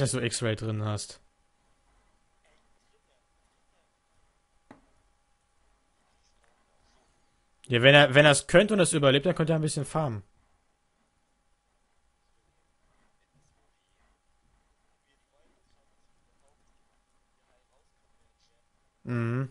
dass du X-Ray drin hast. Ja, wenn er, wenn er es könnte und es überlebt, dann könnte er ein bisschen farmen. Mhm.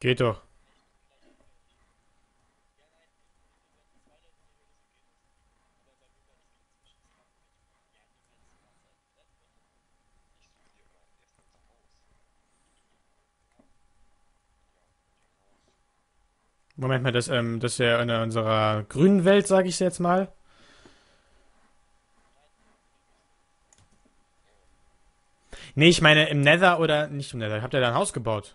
Geht doch. Moment mal, das, ähm, das ist ja in unserer grünen Welt, sage ich jetzt mal. Nee, ich meine im Nether oder nicht im Nether. Habt ihr da ein Haus gebaut?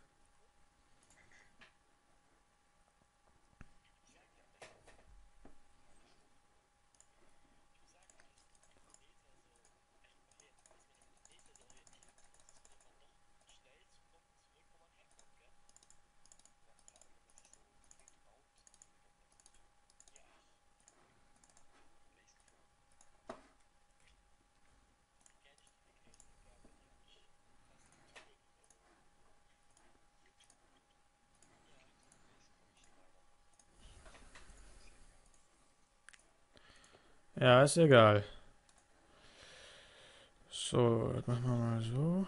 Ja, ist egal. So, machen wir mal so.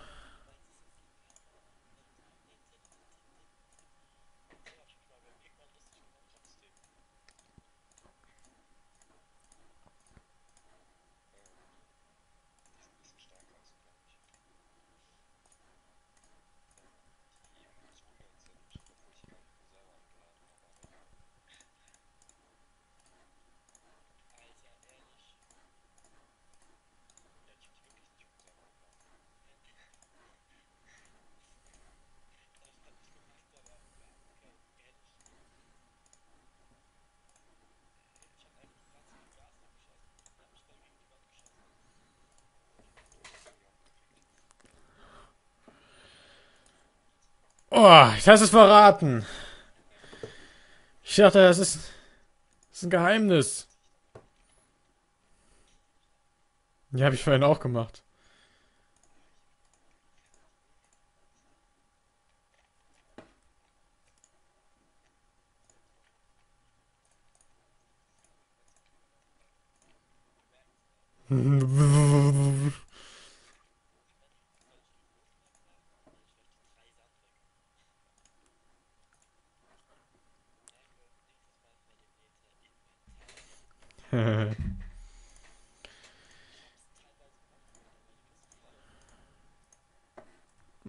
Oh, ich hast es verraten. Ich dachte, das ist, das ist ein Geheimnis. Ja, habe ich vorhin auch gemacht.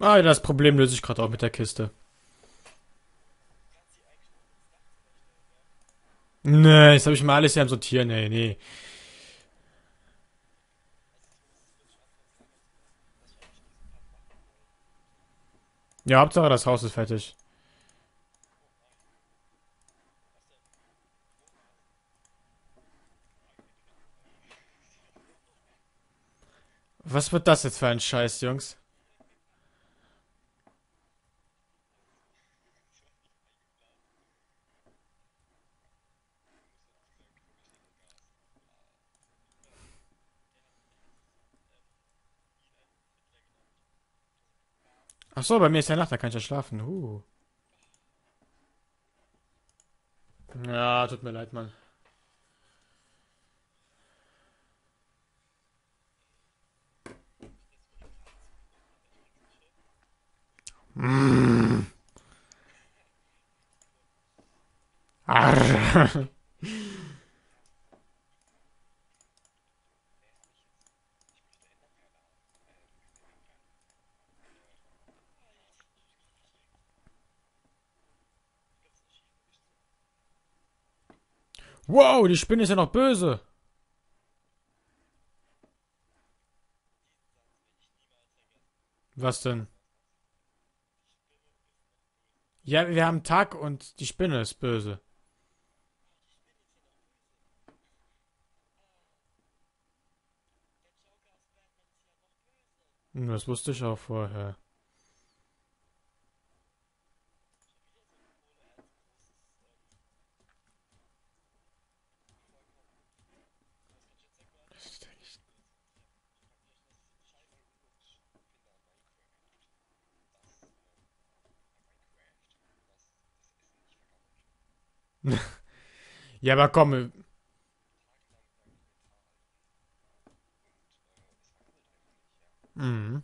Ah, das Problem löse ich gerade auch mit der Kiste. Nee, jetzt habe ich mal alles hier am Sortieren, ey, nee. Ja, Hauptsache das Haus ist fertig. Was wird das jetzt für ein Scheiß, Jungs? Ach so, bei mir ist ja Nacht, da kann ich ja schlafen. Uh. Ja, tut mir leid, Mann. Mm. Arr. Wow, die Spinne ist ja noch böse. Was denn? Ja, wir haben Tag und die Spinne ist böse. Hm, Das wusste ich auch vorher. Ja, aber komm. Mhm.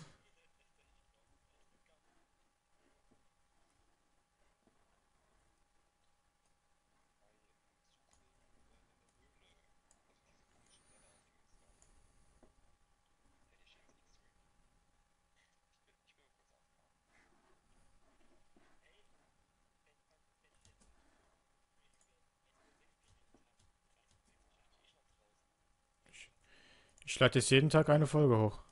Ich lade jetzt jeden Tag eine Folge hoch.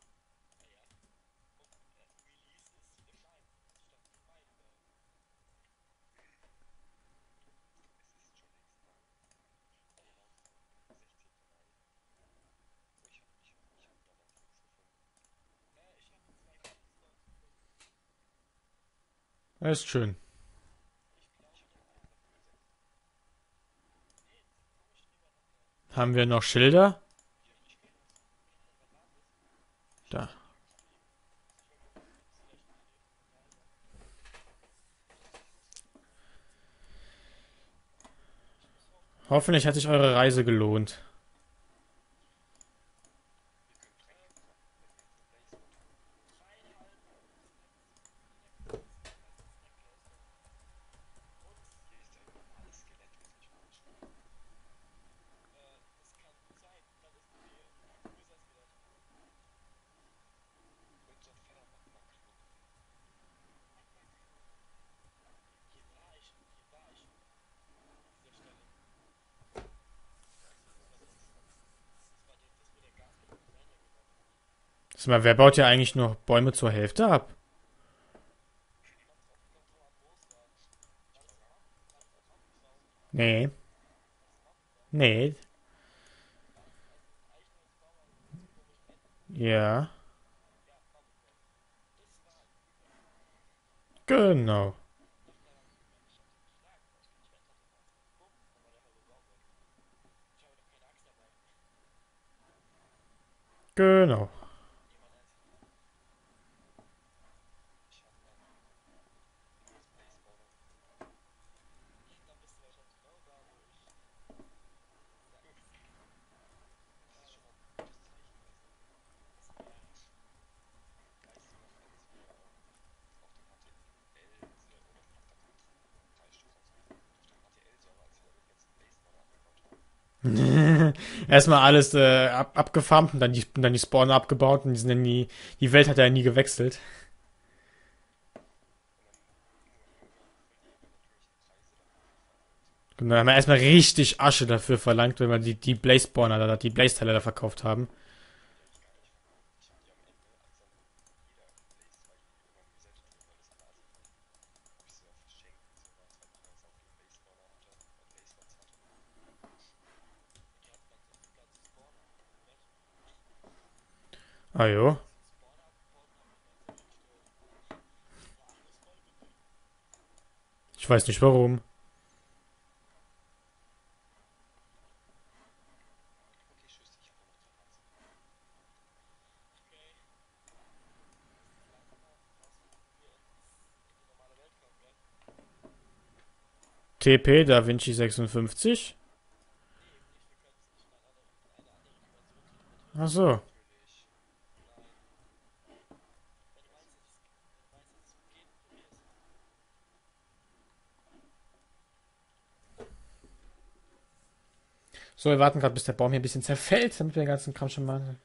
Das ist schön. Haben wir noch Schilder? Da. Hoffentlich hat sich eure Reise gelohnt. Sag mal, wer baut ja eigentlich nur Bäume zur Hälfte ab? Nee. Nee. Ja. Genau. Genau. Erstmal alles äh, ab, abgefarmt und dann die, dann die Spawner abgebaut und die sind dann nie, die Welt hat ja nie gewechselt. Genau, haben wir erstmal richtig Asche dafür verlangt, wenn wir die, die Blaze-Spawner die Blaze-Teile da verkauft haben. Ah jo. Ich weiß nicht warum. TP Da Vinci 56. Ach so. So, wir warten gerade, bis der Baum hier ein bisschen zerfällt, damit wir den ganzen Kram schon mal.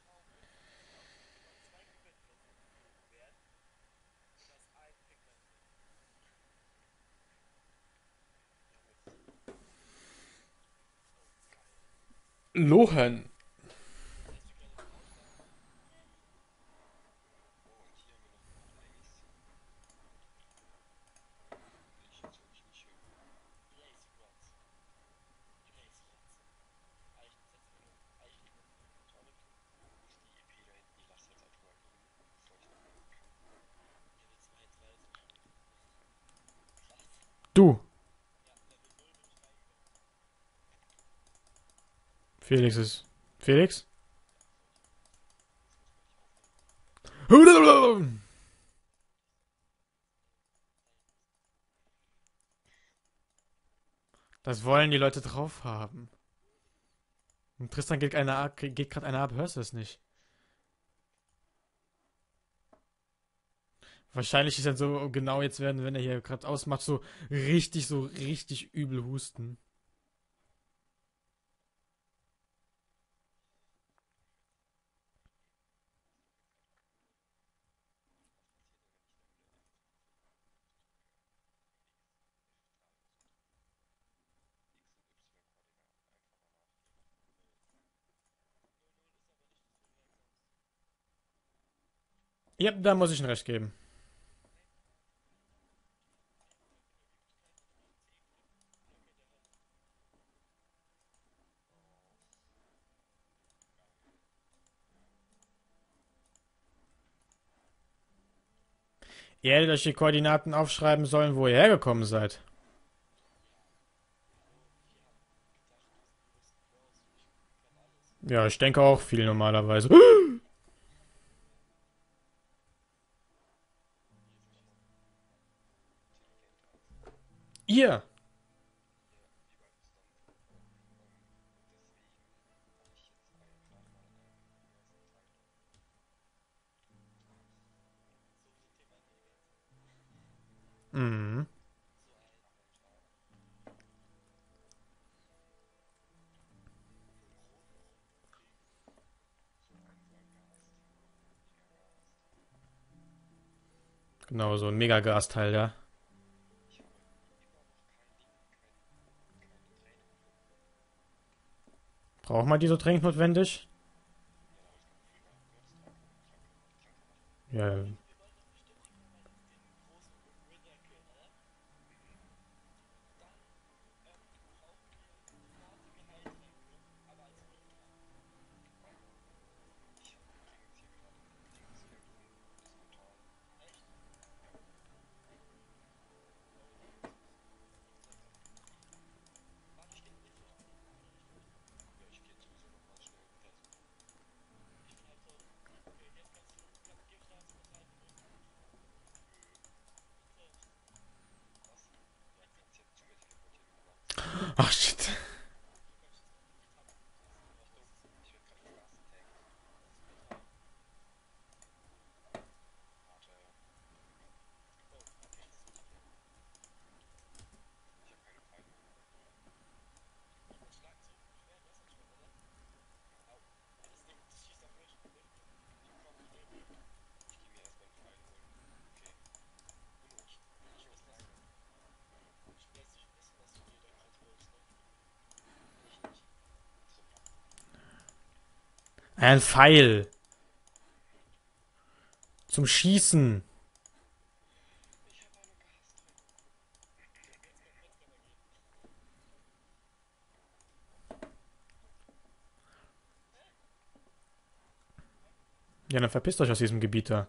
Lohen. Du. Felix ist. Felix? Das wollen die Leute drauf haben. Und Tristan geht, geht gerade einer ab, hörst du es nicht? Wahrscheinlich ist er so genau jetzt werden, wenn er hier gerade ausmacht, so richtig, so richtig übel husten. Ja, da muss ich ein Recht geben. Ihr hättet euch die Koordinaten aufschreiben sollen, wo ihr hergekommen seid. Ja, ich denke auch viel normalerweise. Ihr! Mhm. Genau, so ein Megagasteil, ja. Braucht man die so dringend notwendig? Ja, Ach shit. Ein Pfeil. Zum Schießen. Ja, dann verpisst euch aus diesem Gebiet da.